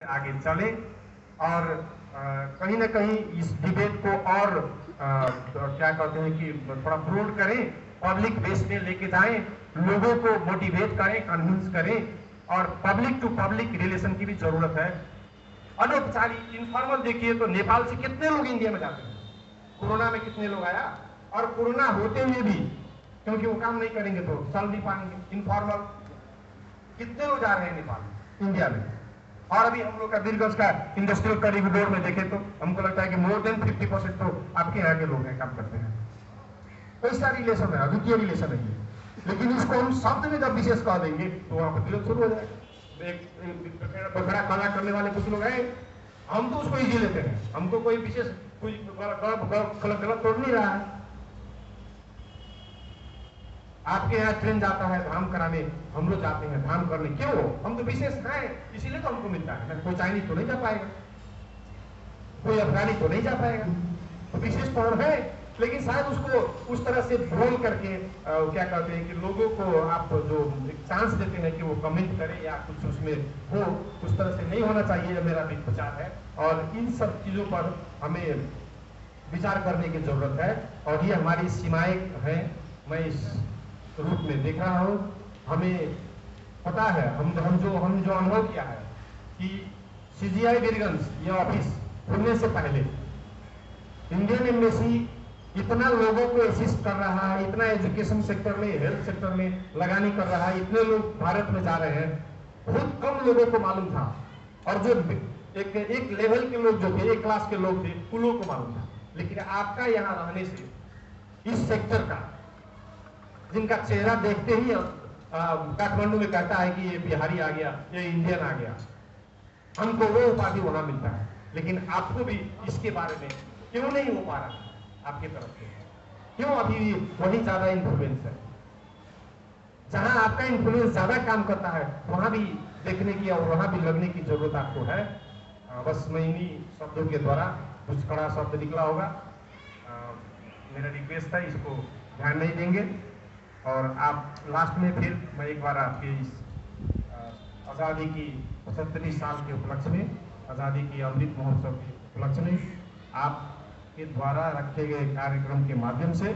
आगे चले और कहीं ना कहीं इस डिबेट को और तो क्या कहते हैं कि थोड़ा ब्रोड करें पब्लिक बेस में लेके जाएँ, लोगों को मोटिवेट करें कन्विंस करें और पब्लिक टू पब्लिक रिलेशन की भी ज़रूरत है। अनौपचारिक इनफॉर्मल देखिए तो नेपाल से कितने लोग इंडिया में जाते हैं? कोरोना में कितने लोग आया? और कोरोना होते हुए भी, क्योंकि वो काम नहीं करेंगे तो चल नहीं पाएँगे इनफॉर्मल कितने लोग जा रहे हैं नेपाल इंडिया में। और अभी हम लोग का दीर्घज का इंडस्ट्रियल कॉरिडोर में देखें तो हमको लगता है कि मोर देन फिफ्टी परसेंट तो आपके यहाँ के लोग हैं, काम करते हैं। कैसा रिलेशन है, अद्वितीय रिलेशन है लेकिन इसको हम शब्द में जब विशेष कह देंगे तो वहाँ पर विरोध शुरू हो जाएगा एक- एक कला करने वाले कुछ लोग हैं। हम तो उसको इजी लेते हैं। हमको कोई विशेष, कोई गलत गलत तोड़ नहीं रहा है। आपके यहाँ ट्रेन जाता है धाम कराने। हम लोग जाते हैं धाम करने। क्यों? हम तो विशेष हैं इसीलिए तो हमको मिलता है। कोई चाइनीज़ तो नहीं जा पाएगा। कोई अफगानी तो नहीं जा पाएगा। तो विशेष हम है? लेकिन शायद उसको उस तरह से बोल करके अ, क्या कहते हैं कि लोगों को आप जो चांस देते हैं कि वो कमेंट करें या कुछ उसमें हो उस तरह से नहीं होना चाहिए मेरा भी विचार है। और इन सब चीज़ों पर हमें विचार करने की ज़रूरत है। और ये हमारी सीमाएँ हैं। मैं इस रूप में देख रहा हूँ हमें पता है, हम हम जो हम जो अनुभव किया है कि सीजीआई वीरगंज ये ऑफ़िस खुलने से पहले इंडियन एम्बेसी इतना लोगों को असिस्ट कर रहा है, इतना एजुकेशन सेक्टर में हेल्थ सेक्टर में लगानी कर रहा है, इतने लोग भारत में जा रहे हैं, बहुत कम लोगों को मालूम था। और जो एक एक लेवल के लोग जो थे, एक क्लास के लोग थे, उन लोगों को मालूम था। लेकिन आपका यहाँ रहने से इस सेक्टर का जिनका चेहरा देखते ही काठमांडू में कहता है कि ये बिहारी आ गया ये इंडियन आ गया। हमको वो उपाधि वहाँ मिलता है। लेकिन आपको भी इसके बारे में क्यों नहीं हो पा रहा आपके तरफ़ से? क्यों अभी वही ज़्यादा इन्फ्लुएंस है? जहाँ आपका इन्फ्लुएंस ज़्यादा काम करता है वहाँ भी देखने की और वहाँ भी लगने की ज़रूरत आपको है। अ, बस मैं इन्हीं शब्दों के द्वारा कुछ कड़ा शब्द निकला होगा। अ, मेरा रिक्वेस्ट है इसको ध्यान नहीं देंगे। और आप लास्ट में फिर मैं एक बार आपके इस आज़ादी की पचहत्तरी साल के उपलक्ष्य में, आज़ादी की अमृत महोत्सव के उपलक्ष्य में आपके द्वारा रखे गए कार्यक्रम के माध्यम से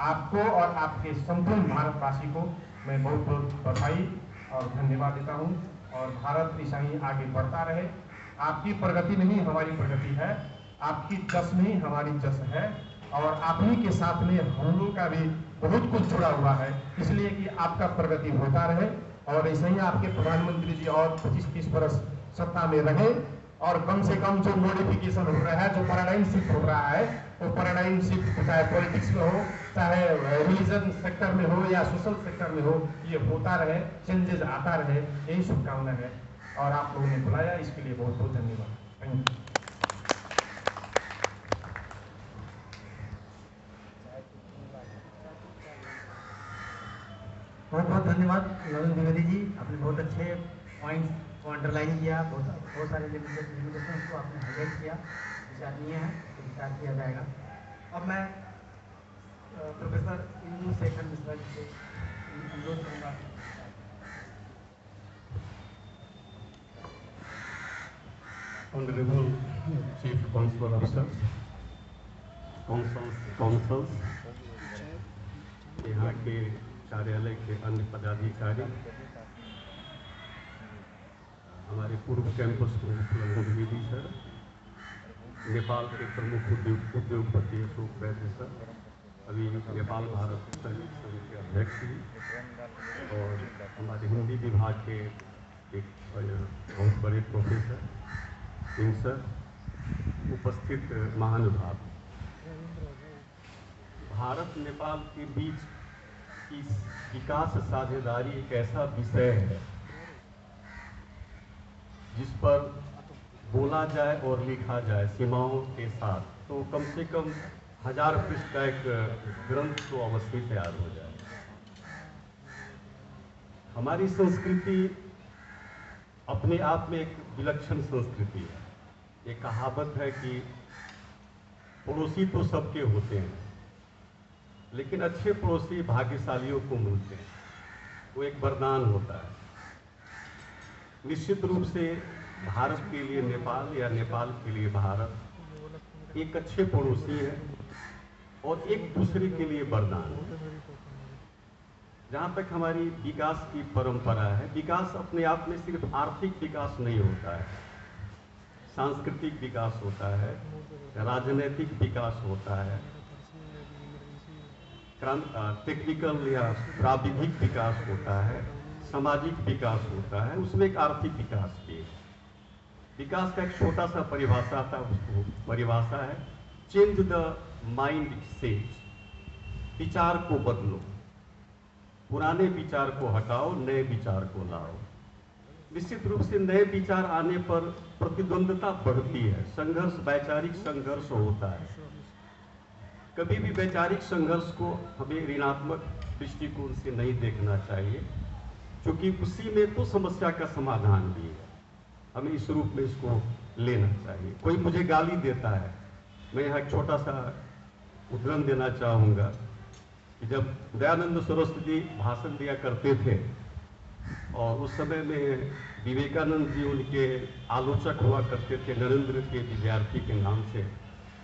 आपको और आपके संपूर्ण भारतवासी को मैं बहुत बहुत बधाई और धन्यवाद देता हूँ और भारत ऐसा ही आगे बढ़ता रहे। आपकी प्रगति में ही हमारी प्रगति है, आपकी में ही हमारी जस है और आप ही के साथ में हम लोग का भी बहुत कुछ जुड़ा हुआ है। इसलिए कि आपका प्रगति होता रहे और ऐसे ही आपके प्रधानमंत्री जी और 25-30 वर्ष सत्ता में रहे और कम से कम जो मॉडिफिकेशन हो रहा है, जो पैराडाइम शिफ्ट हो रहा है, वो पैराडाइम शिफ्ट चाहे पॉलिटिक्स में हो, चाहे रिलीजन सेक्टर में हो या सोशल सेक्टर में हो, ये होता रहे चेंजेस आता रहे, यही शुभकामना है और आप लोगों ने बुलाया, इसके लिए बहुत बहुत धन्यवाद। थैंक यू बहुत बहुत धन्यवाद नवीन द्विवेदी जी। आपने बहुत अच्छे पॉइंट्स को अंडरलाइन किया बहुत बहुत सारे लिमिटेशन को आपने हाईलाइट किया। विचारणीय है तो विचार किया जाएगा। अब मैं प्रोफेसर इंदु शेखर मिश्रा जी से अनुरोध करूँगा। Honorable Chief Consular Officers, Consuls, Consuls, यहाँ के कार्यालय के अन्य पदाधिकारी, हमारे पूर्व कैंपस द्विवेदी सर, नेपाल के प्रमुख उद्योग, उद्योगपति अशोक वैद्य सर, अभी नेपाल भारत संघ संघ के अध्यक्ष जी, और हमारे हिंदी विभाग के एक, बहुत बड़े प्रोफेसर सिंह सर, उपस्थित महानुभाव। भारत नेपाल के बीच की विकास साझेदारी एक ऐसा विषय है जिस पर बोला जाए और लिखा जाए सीमाओं के साथ। तो कम से कम हज़ार पृष्ठ का एक ग्रंथ तो अवश्य तैयार हो जाए। हमारी संस्कृति अपने आप में एक विलक्षण संस्कृति है। एक कहावत है कि पड़ोसी तो सबके होते हैं। लेकिन अच्छे पड़ोसी भाग्यशालियों को मिलते हैं। वो एक वरदान होता है। निश्चित रूप से भारत के लिए नेपाल या नेपाल के लिए भारत एक अच्छे पड़ोसी है और एक दूसरे के लिए वरदान है। जहाँ तक हमारी विकास की परंपरा है, विकास अपने आप में सिर्फ़ आर्थिक विकास नहीं होता है, सांस्कृतिक विकास होता है, राजनीतिक विकास होता है टेक्निकल या प्राविधिक विकास होता है, सामाजिक विकास होता है, उसमें एक आर्थिक विकास भी है। विकास का एक छोटा सा परिभाषा था, उसको परिभाषा है चेंज द माइंड सेट विचार को बदलो, पुराने विचार को हटाओ, नए विचार को लाओ। निश्चित रूप से नए विचार आने पर प्रतिद्वंदता बढ़ती है, संघर्ष, वैचारिक संघर्ष होता है। कभी भी वैचारिक संघर्ष को हमें ऋणात्मक दृष्टिकोण से नहीं देखना चाहिए, क्योंकि उसी में तो समस्या का समाधान भी है। हमें इस रूप में इसको लेना चाहिए। कोई मुझे गाली देता है, मैं यहाँ छोटा सा उदाहरण देना चाहूँगा कि जब दयानंद सरस्वती जी भाषण दिया करते थे, और उस समय में विवेकानंद जी उनके आलोचक हुआ करते थे नरेंद्र के विद्यार्थी के नाम से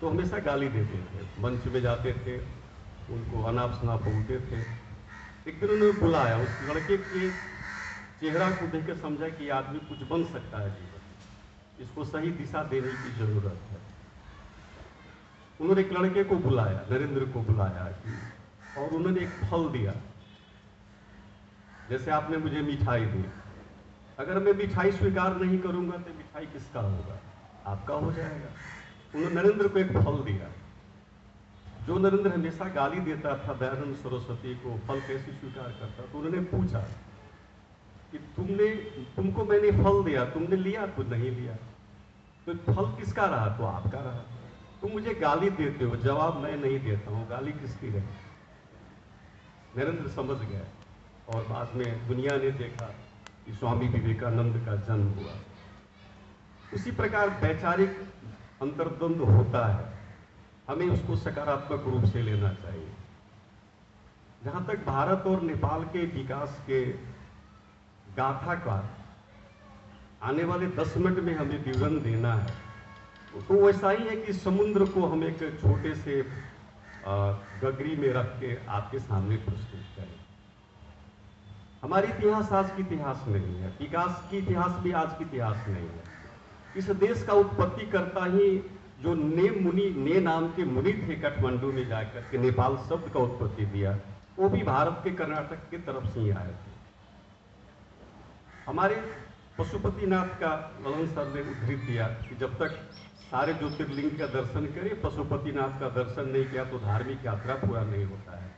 तो हमेशा गाली देते थे। मंच में जाते थे, उनको अनाप शनाप बोलते थे। एक दिन उन्होंने बुलाया, उस लड़के के चेहरा को देख समझा कि आदमी कुछ बन सकता है जीवन। इसको सही दिशा देने की ज़रूरत है। उन्होंने एक लड़के को बुलाया, नरेंद्र को बुलाया और उन्होंने एक फल दिया। जैसे आपने मुझे मिठाई दी। अगर मैं मिठाई स्वीकार नहीं करूँगा तो मिठाई किसका होगा? आपका हो जाएगा। उन्होंने नरेंद्र को एक फल दिया। जो नरेंद्र हमेशा गाली देता था दयानंद सरस्वती को फल कैसे स्वीकार करता तो उन्होंने पूछा कि तुमने, तुमको मैंने फल दिया, तुमने लिया तो नहीं लिया? तो फल किसका रहा? तो आपका रहा। तुम मुझे गाली देते हो, जवाब मैं नहीं देता हूँ। गाली किसकी रही नरेंद्र समझ गया और बाद में दुनिया ने देखा कि स्वामी विवेकानंद का जन्म हुआ। उसी प्रकार वैचारिक अंतर्द्वंद होता है। हमें उसको सकारात्मक रूप से लेना चाहिए। जहाँ तक भारत और नेपाल के विकास के गाथा का आने वाले दस मिनट में हमें विवरण देना है तो वैसा ही है कि समुद्र को हम एक छोटे से गगरी में रख के आपके सामने प्रस्तुत करें। हमारे इतिहास आज की इतिहास नहीं है। विकास की इतिहास भी आज की इतिहास नहीं है। इस देश का उत्पत्ति करता ही जो ने मुनि, ने नाम के मुनि थे काठमांडू में जाकर के नेपाल शब्द का उत्पत्ति दिया, वो भी भारत के कर्नाटक की तरफ़ से ही आए थे। हमारे पशुपतिनाथ का ललन सर ने उद्धृत दिया कि जब तक सारे ज्योतिर्लिंग का दर्शन करें, पशुपतिनाथ का दर्शन नहीं किया तो धार्मिक यात्रा पूरा नहीं होता है।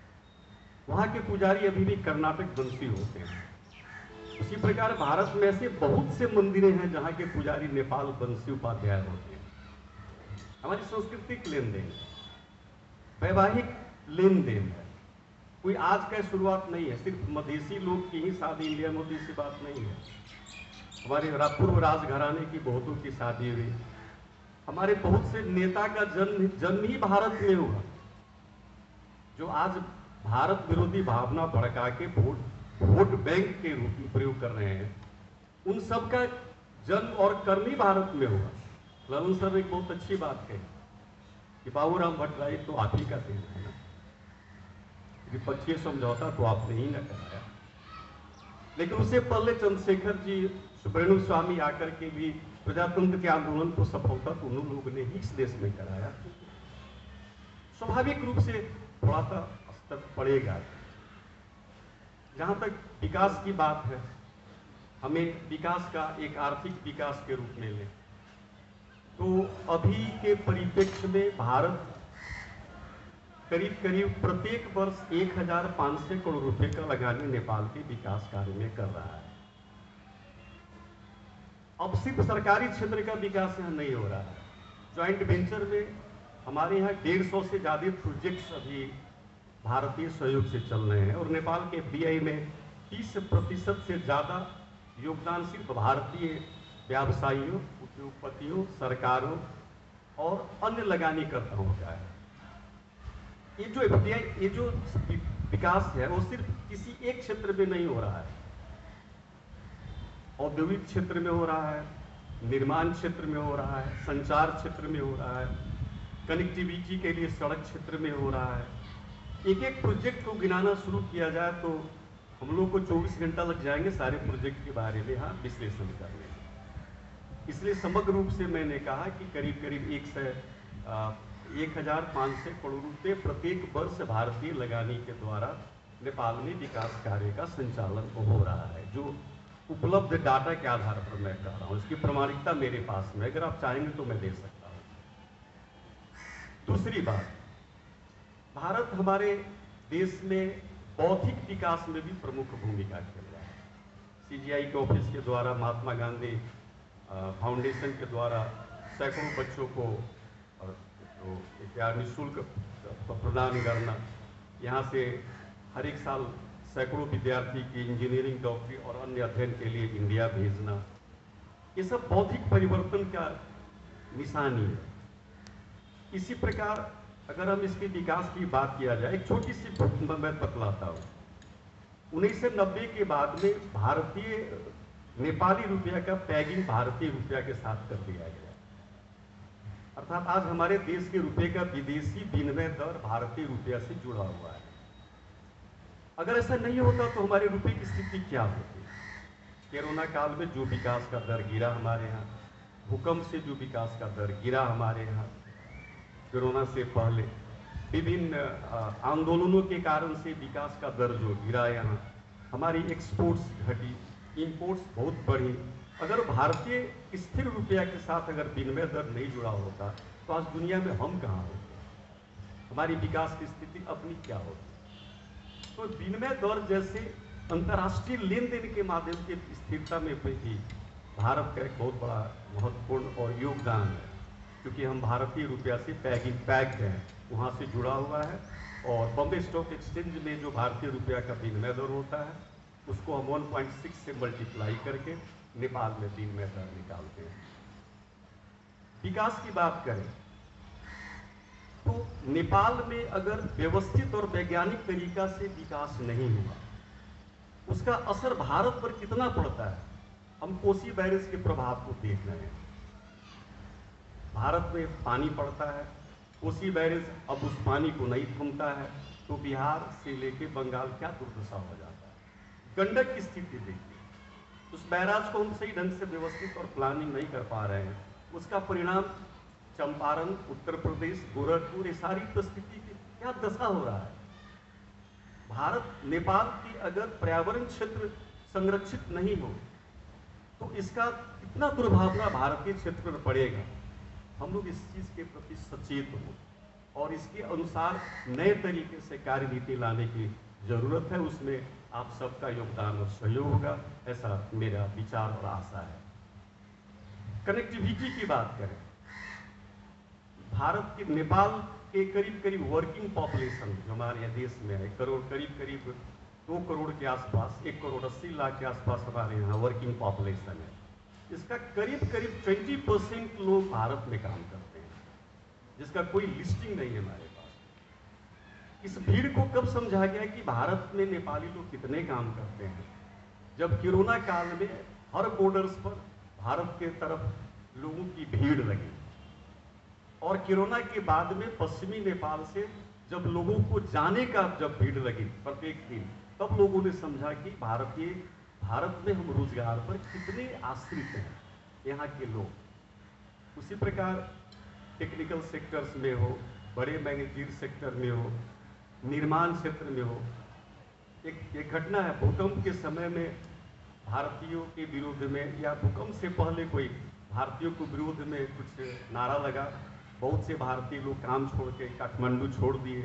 वहाँ के पुजारी अभी भी कर्नाटक वंशी होते हैं। उसी प्रकार भारत में ऐसे बहुत से मंदिरें हैं जहाँ के पुजारी नेपाल वंशी उपाध्याय होते हैं। हमारी सांस्कृतिक लेन देन वैवाहिक लेन देन है। कोई आज का शुरुआत नहीं है, सिर्फ़ मधेसी लोग की ही शादी इंडिया मोदी से बात नहीं है। हमारे पूर्व राजघराने की बहुतों की शादी हुई। हमारे बहुत से नेता का जन्म जन्म ही भारत में हुआ। जो आज भारत विरोधी भावना भड़का के वोट वोट बैंक के रूप में प्रयोग कर रहे हैं, उन सब का जन्म और कर्म ही भारत में हुआ ललन सर, एक बहुत अच्छी बात कही कि बाबूराम भट्टराई तो आप ही का देन है ना। विपक्षीय समझौता तो आपने ही न कराया। लेकिन उससे पहले चंद्रशेखर जी सुब्रमण्यम स्वामी आकर के भी प्रजातंत्र के आंदोलन को सफलता तो उन लोगों ने ही इस देश में कराया। स्वाभाविक रूप से थोड़ा सा स्तर पड़ेगा। जहाँ तक विकास की बात है हमें विकास का एक आर्थिक विकास के रूप में ले। तो अभी के परिप्रेक्ष्य में भारत करीब करीब प्रत्येक वर्ष 1,500 करोड़ रुपए का लगाने नेपाल के विकास कार्य में कर रहा है। अब सिर्फ़ सरकारी क्षेत्र का विकास यहाँ नहीं हो रहा है। ज्वाइंट वेंचर में हमारे यहाँ डेढ़ सौ से ज़्यादा प्रोजेक्ट्स अभी भारतीय सहयोग से चल रहे हैं और नेपाल के एफ़ में 30 प्रतिशत से ज़्यादा योगदान सिर्फ़ भारतीय व्यवसायियों, उद्योगपतियों, सरकारों और अन्य लगानी करताओं का है। ये जो एफ़ ये जो विकास है, वो सिर्फ़ किसी एक क्षेत्र में नहीं हो रहा है। औद्योगिक क्षेत्र में हो रहा है, निर्माण क्षेत्र में हो रहा है, संचार क्षेत्र में हो रहा है, कनेक्टिविटी के लिए सड़क क्षेत्र में हो रहा है। एक एक प्रोजेक्ट को गिनाना शुरू किया जाए तो हम लोग को 24 घंटा लग जाएँगे सारे प्रोजेक्ट के बारे में यहाँ विश्लेषण करने में। इसलिए समग्र रूप से मैंने कहा कि करीब करीब एक से एक हज़ार पाँच सौ करोड़ रुपये प्रत्येक वर्ष भारतीय लगानी के द्वारा नेपाल में विकास कार्य का संचालन हो रहा है, जो उपलब्ध डाटा के आधार पर मैं कह रहा हूँ। इसकी प्रमाणिकता मेरे पास में अगर आप चाहेंगे तो मैं दे सकता हूँ। दूसरी बात भारत हमारे देश में बौद्धिक विकास में भी प्रमुख भूमिका खेल रहा है। सीजीआई के ऑफ़िस के द्वारा, महात्मा गांधी फाउंडेशन के द्वारा सैकड़ों बच्चों को तो निःशुल्क प्रदान करना। यहाँ से हर एक साल सैकड़ों विद्यार्थी की इंजीनियरिंग डॉक्टरी और अन्य अध्ययन के लिए इंडिया भेजना। ये सब बौद्धिक परिवर्तन का निशानी है। इसी प्रकार अगर हम इसके विकास की बात किया जाए, एक छोटी सी मैं बतलाता हूँ। उन्नीस सौ नब्बे के बाद में भारतीय, नेपाली रुपया का पैगिंग भारतीय रुपया के साथ कर दिया गया। अर्थात आज हमारे देश के रुपये का विदेशी विनिमय दर भारतीय रुपया से जुड़ा हुआ है। अगर ऐसा नहीं होता तो हमारे रुपये की स्थिति क्या होती? कोरोना काल में जो विकास का दर गिरा हमारे यहाँ, भूकंप से जो विकास का दर गिरा हमारे यहाँ कोरोना से पहले विभिन्न आंदोलनों के कारण से विकास का दर जो गिरा यहाँ। हमारी एक्सपोर्ट्स घटी इंपोर्ट्स बहुत बढ़ी। अगर भारतीय स्थिर रुपया के साथ अगर विनिमय दर नहीं जुड़ा होता तो आज दुनिया में हम कहाँ होते? हमारी विकास की स्थिति अपनी क्या होती? तो विनिमय दर जैसे अंतर्राष्ट्रीय लेन देन के माध्यम से स्थिरता में भी भारत का एक बहुत बड़ा महत्वपूर्ण और योगदान है। क्योंकि हम भारतीय रुपया से पैगिंग पैक हैं, वहाँ से जुड़ा हुआ है और बॉम्बे स्टॉक एक्सचेंज में जो भारतीय रुपया का विनिमय दर होता है, उसको हम 1.6 से मल्टीप्लाई करके नेपाल में दिन में दर निकालते हैं। विकास की बात करें तो नेपाल में अगर व्यवस्थित और वैज्ञानिक तरीका से विकास नहीं हुआ, उसका असर भारत पर कितना पड़ता है, हम कोसी वायरस के प्रभाव को देख रहे हैं। भारत में पानी पड़ता है कोसी बैरेज अब उस पानी को नहीं थमता है तो बिहार से लेके बंगाल क्या दुर्दशा हो जाता है। गंडक की स्थिति देखिए, उस बैराज को हम सही ढंग से व्यवस्थित और प्लानिंग नहीं कर पा रहे हैं। उसका परिणाम चंपारण, उत्तर प्रदेश, गोरखपुर, ये सारी परिस्थिति की क्या दशा हो रहा है? भारत, नेपाल की अगर पर्यावरण क्षेत्र संरक्षित नहीं हो तो इसका कितना दुर्भावना भारतीय क्षेत्र पर पड़ेगा। हम लोग इस चीज़ के प्रति सचेत हो और इसके अनुसार नए तरीके से कार्य नीति लाने की ज़रूरत है, उसमें आप सबका योगदान और सहयोग होगा, ऐसा मेरा विचार और आशा है। कनेक्टिविटी की बात करें, भारत के नेपाल के करीब करीब वर्किंग पॉपुलेशन जो हमारे यहाँ देश में है, करोड़ करीब करीब दो करोड़ के आसपास, एक करोड़ अस्सी लाख के आसपास हमारे यहाँ वर्किंग पॉपुलेशन है। इसका करीब करीब 20 परसेंट लोग भारत में काम करते हैं। जिसका कोई लिस्टिंग नहीं है हमारे पास। इस भीड़ को कब समझा गया कि भारत में नेपाली लोग कितने काम करते हैं? जब कोरोना काल में हर बॉर्डर्स पर भारत के तरफ़ लोगों की भीड़ लगी। और कोरोना के बाद में पश्चिमी नेपाल से जब लोगों को जाने का जब भीड़ लगी प्रत्येक दिन, तब लोगों ने समझा कि भारतीय भारत में हम रोज़गार पर कितने आश्रित हैं? यहाँ के लोग। उसी प्रकार टेक्निकल सेक्टर्स में हो, बड़े मैनेजर सेक्टर में हो, निर्माण क्षेत्र में हो, एक एक घटना है, भूकंप के समय में भारतीयों के विरोध में या भूकंप से पहले कोई भारतीयों के विरोध में कुछ नारा लगा, बहुत से भारतीय लोग काम छोड़ के काठमांडू छोड़ दिए।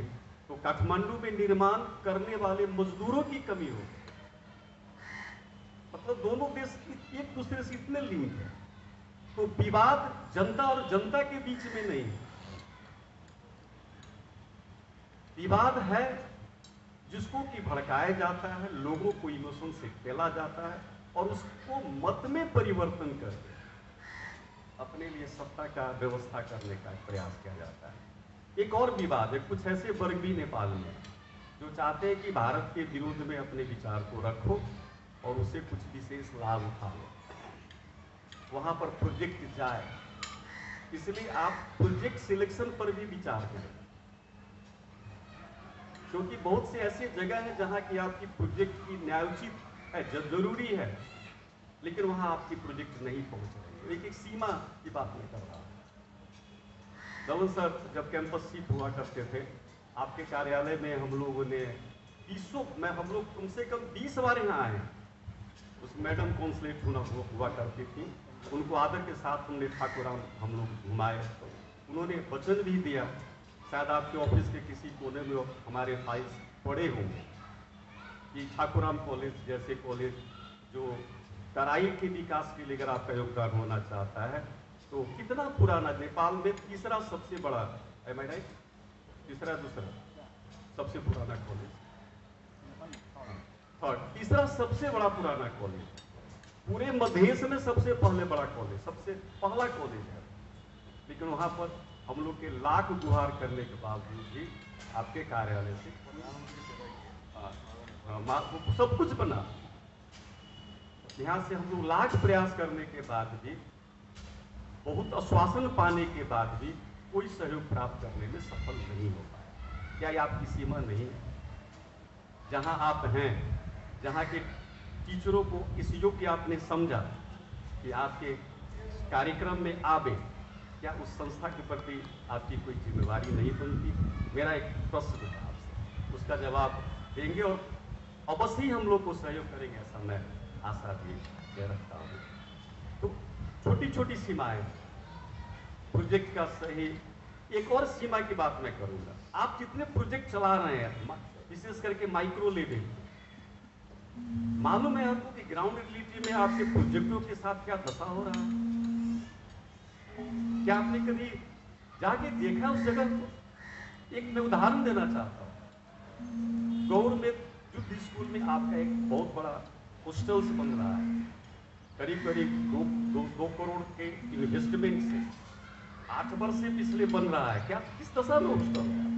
तो काठमांडू में निर्माण करने वाले मजदूरों की कमी हो मतलब दोनों देश एक दूसरे से इतने लिंक है। तो विवाद जनता और जनता के बीच में नहीं है। विवाद है जिसको कि भड़काया जाता है, लोगों को इमोशन से खेला जाता है और उसको मत में परिवर्तन करके अपने लिए सत्ता का व्यवस्था करने का प्रयास किया जाता है। एक और विवाद है, कुछ ऐसे वर्ग भी नेपाल में जो चाहते हैं कि भारत के विरोध में अपने विचार को रखो। और उसे कुछ विशेष लाभ उठा लो वहाँ पर प्रोजेक्ट जाए इसलिए आप प्रोजेक्ट सिलेक्शन पर भी विचार करें क्योंकि बहुत से ऐसे जगह है जहाँ की आपकी प्रोजेक्ट की न्यायोचित है ज़रूरी है, लेकिन वहाँ आपकी प्रोजेक्ट नहीं पहुँच रही। एक एक सीमा की बात मैं कर रहा धवन सर जब कैंपस शिफ्ट हुआ करते थे, आपके कार्यालय में हम लोगों ने बीसों, में हम लोग कम से कम बीस बार यहाँ आए हैं। उस मैडम कॉन्सलेट हुआ हुआ करती थी। उनको आदर के साथ हमने ठाकुराम हम लोग घुमाए। उन्होंने वचन भी दिया, शायद आपके ऑफ़िस के किसी कोने में हमारे फाइल्स पड़े होंगे। कि ठाकुराम कॉलेज जैसे कॉलेज जो तराई के विकास के लिए अगर आपका योगदान होना चाहता है तो कितना पुराना, नेपाल में तीसरा सबसे बड़ा एम आई तीसरा, दूसरा, सबसे पुराना कॉलेज थर्ड तीसरा सबसे बड़ा पुराना कॉलेज। पूरे मधेश में सबसे पहले बड़ा कॉलेज सबसे पहला कॉलेज है। लेकिन वहाँ पर हम लोग के लाख गुहार करने के बावजूद भी आपके कार्यालय से हाँ, सब कुछ बना। यहाँ से हम लोग लाख प्रयास करने के बाद भी बहुत आश्वासन पाने के बाद भी कोई सहयोग प्राप्त करने में सफल नहीं हो पाया। क्या आपकी सीमा नहीं है? जहाँ आप हैं जहाँ के टीचरों को इस योग्य आपने समझा कि आपके कार्यक्रम में आवे क्या उस संस्था के प्रति आपकी कोई जिम्मेवारी नहीं बनती? मेरा एक प्रश्न है आपसे। उसका जवाब देंगे और अवश्य ही हम लोग को सहयोग करेंगे, ऐसा मैं आशा भी रखता हूँ। तो छोटी छोटी सीमाएँ। प्रोजेक्ट का सही, एक और सीमा की बात मैं करूँगा। आप जितने प्रोजेक्ट चला रहे हैं, विशेष करके माइक्रो लेवल मालूम है आपको कि ग्राउंड रियलिटी में आपके प्रोजेक्टों के साथ क्या दशा हो रहा है? क्या आपने कभी जाके देखा उस जगह को? एक मैं उदाहरण देना चाहता हूँ। गौर में युद्ध स्कूल में आपका एक बहुत बड़ा हॉस्टल्स बन रहा है करीब करीब दो दो, दो करोड़ के इन्वेस्टमेंट से आठ वर्ष से पिछले बन रहा है। क्या किस दशा में हॉस्टल है?